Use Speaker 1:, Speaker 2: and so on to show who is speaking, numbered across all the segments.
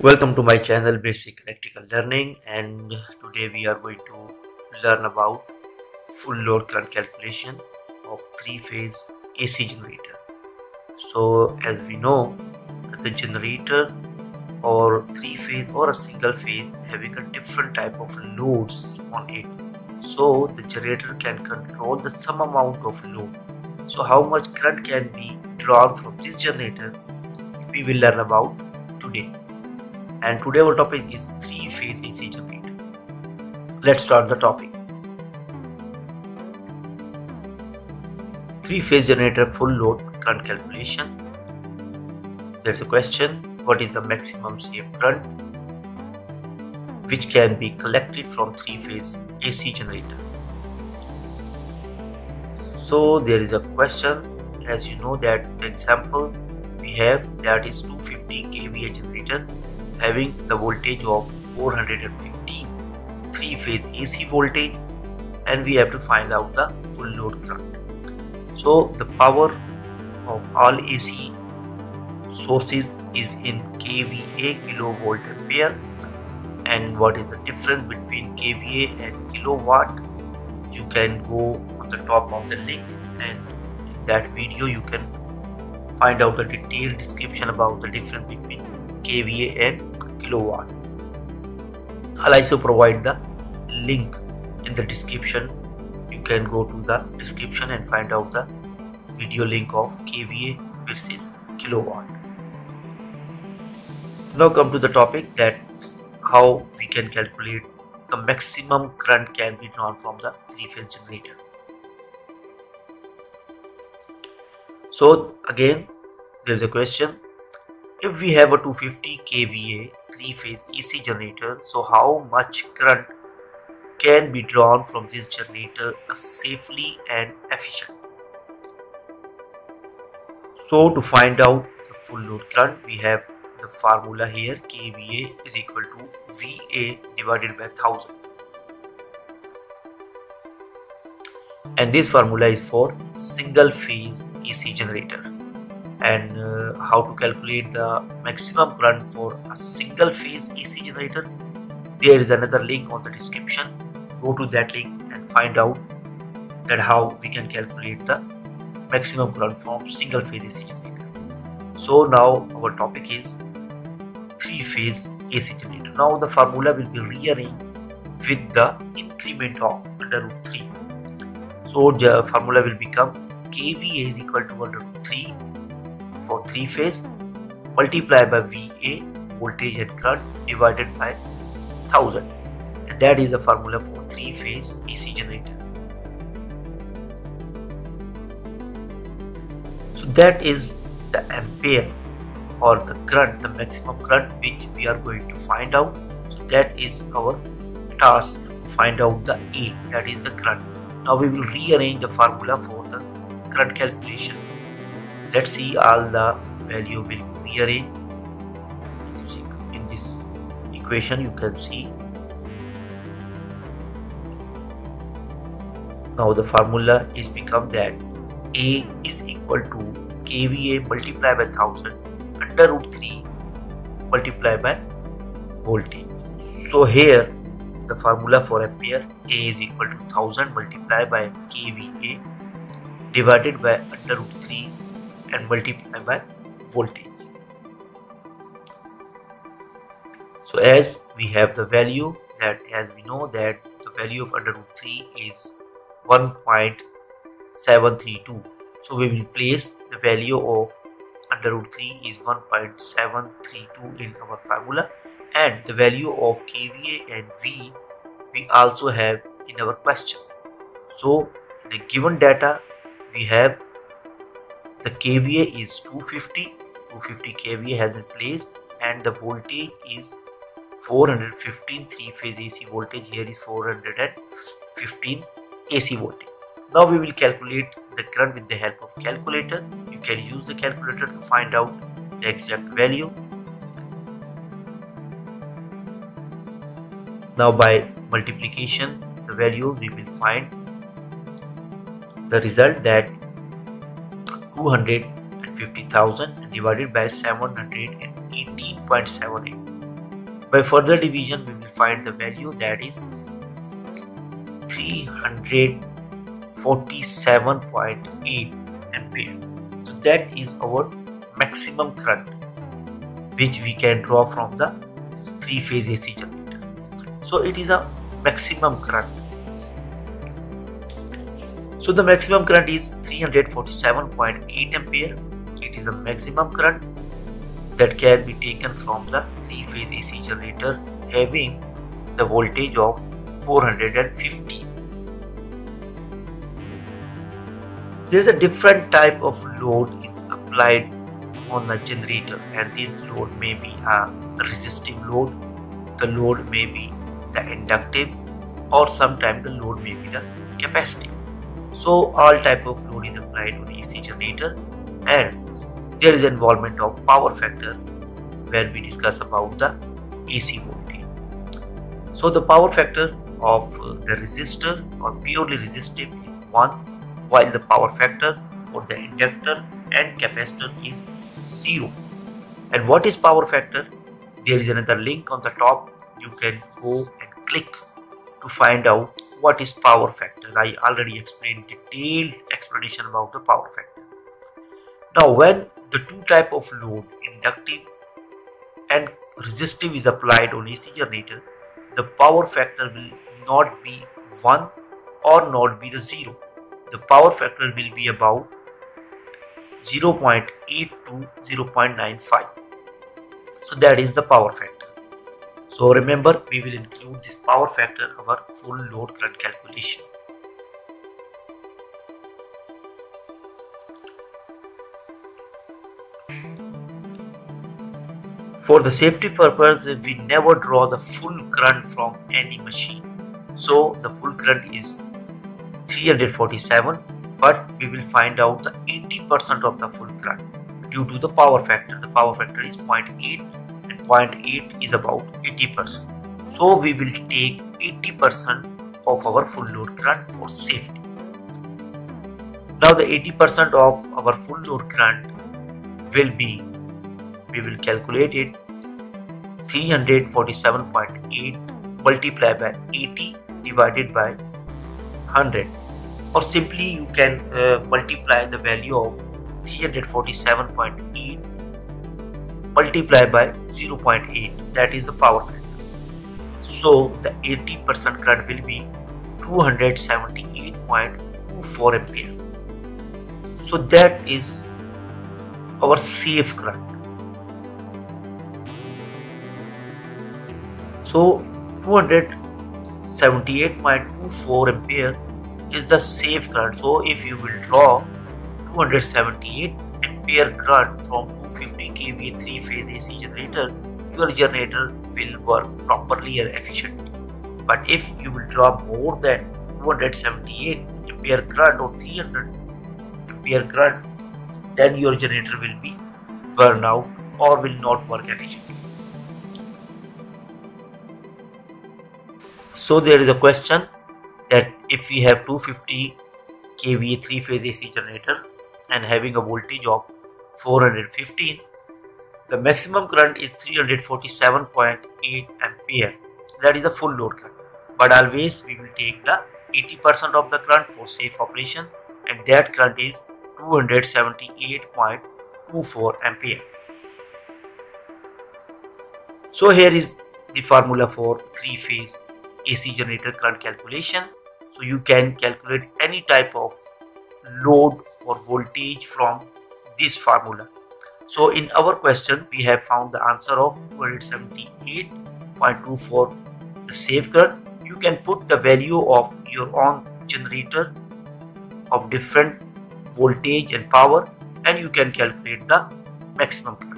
Speaker 1: Welcome to my channel Basic Electrical Learning and today we are going to learn about full load current calculation of three phase AC generator. So as we know the generator or three phase or a single phase having a different type of loads on it. So the generator can control the some amount of load. So how much current can be drawn from this generator we will learn about today and today our topic is three phase AC generator. Let's start the topic. Three phase generator full load current calculation. There's a question what is the maximum safe current which can be collected from three phase AC generator. So there is a question as you know that the example we have that is 250 kVA generator having the voltage of 450 three phase AC voltage and we have to find out the full load current. So the power of all AC sources is in kVA kilovolt ampere and what is the difference between kVA and kilowatt you can go on the top of the link and that video you can find out the detailed description about the difference between kVA and kilowatt. I'll also provide the link in the description. You can go to the description and find out the video link of kVA versus kilowatt. Now come to the topic that how we can calculate the maximum current can be drawn from the three-phase generator. So again there is a question. If we have a 250 kVA three-phase AC generator so how much current can be drawn from this generator safely and efficient so to find out the full load current we have the formula here. kVA is equal to VA divided by 1000 and this formula is for single phase AC generator. And uh, how to calculate the maximum current for a single phase AC generator? There is another link on the description. Go to that link and find out that how we can calculate the maximum current from single phase AC generator. So now our topic is three phase AC generator. Now the formula will be rearranged with the increment of under root 3 so the formula will become kVA is equal to under root 3 for three phase multiplied by VA voltage and current divided by 1000 and that is the formula for three phase AC generator. So that is the ampere or the current the maximum current which we are going to find out. So that is our task to find out the A that is the current. Now we will rearrange the formula for the current calculation. Let's see all the value will rearrange in this equation you can see. Now the formula is become that a is equal to kVA multiplied by 1000 under root 3 multiplied by voltage. So here the formula for ampere a is equal to 1000 multiplied by kVA divided by under root 3 and multiplied by voltage. So as we have the value that as we know that the value of under root 3 is 1.732 so we will place the value of under root 3 is 1.732 in our formula and the value of kVA and V we also have in our question. So in the given data we have the kVA is 250 250 kVA has been placed and the voltage is 415 three phase AC voltage. Here is 415 AC voltage. Now we will calculate the current with the help of calculator. You can use the calculator to find out the exact value now by multiplication the value we will find the result that 250,000 divided by 718.78. By further division, we will find the value that is 347.8 ampere. So that is our maximum current which we can draw from the three phase AC generator. So it is a maximum current. So the maximum current is 347.8 ampere. It is a maximum current that can be taken from the three phase AC generator having the voltage of 450. There is a different type of load is applied on the generator and this load may be a resistive load the load may be the inductive or sometimes the load may be the capacitive so all type of load is applied on the AC generator and there is involvement of power factor where we discuss about the AC voltage. So the power factor of the resistor or purely resistive is 1 while the power factor for the inductor and capacitor is 0 and what is power factor? There is another link on the top you can go and click to find out what is power factor. I already explained detailed explanation about the power factor. Now when the two type of load inductive and resistive is applied on AC generator the power factor will not be 1 or not be the 0 the power factor will be about 0.8 to 0.95 so that is the power factor so remember we will include this power factor in our full load current calculation For the safety purpose, we never draw the full current from any machine. So the full current is 347 but we will find out the 80% of the full current due to the power factor. The power factor is 0.8 and 0.8 is about 80%. So we will take 80% of our full load current for safety. Now the 80% of our full load current will be, we will calculate it 347.8 multiplied by 80 divided by 100 or simply you can uh, multiply the value of 347.8 multiplied by 0.8 that is the power factor so the 80% current will be 278.24 ampere. So that is our safe current. So 278.24 ampere is the safe current. So if you will draw 278 ampere current from 250 kV three phase AC generator, your generator will work properly and efficiently. But if you will draw more than 278 ampere current or 300 ampere current, then your generator will be burn out or will not work efficiently. So there is a question that if we have 250 kV three phase AC generator and having a voltage of 415 the maximum current is 347.8 ampere. That is a full load current. But always we will take the 80% of the current for safe operation and that current is 278.24 ampere. So here is the formula for three phase AC generator current calculation. So you can calculate any type of load or voltage from this formula. So in our question we have found the answer of 278.24 the safe current. You can put the value of your own generator of different voltage and power and you can calculate the maximum current.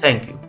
Speaker 1: Thank you.